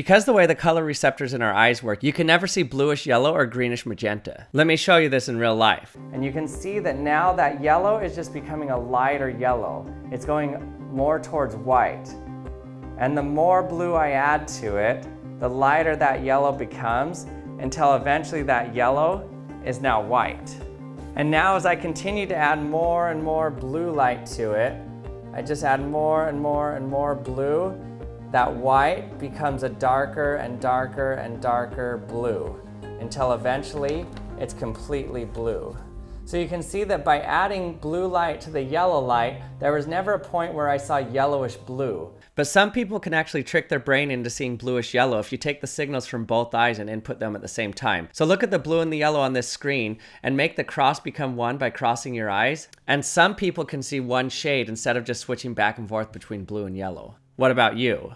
Because the way the color receptors in our eyes work, you can never see bluish yellow or greenish magenta. Let me show you this in real life. And you can see that now that yellow is just becoming a lighter yellow. It's going more towards white. And the more blue I add to it, the lighter that yellow becomes until eventually that yellow is now white. And now as I continue to add more and more blue light to it, I just add more and more and more blue, that white becomes a darker and darker and darker blue until eventually it's completely blue. So you can see that by adding blue light to the yellow light, there was never a point where I saw yellowish blue. But some people can actually trick their brain into seeing bluish yellow if you take the signals from both eyes and input them at the same time. So look at the blue and the yellow on this screen and make the cross become one by crossing your eyes. And some people can see one shade instead of just switching back and forth between blue and yellow. What about you?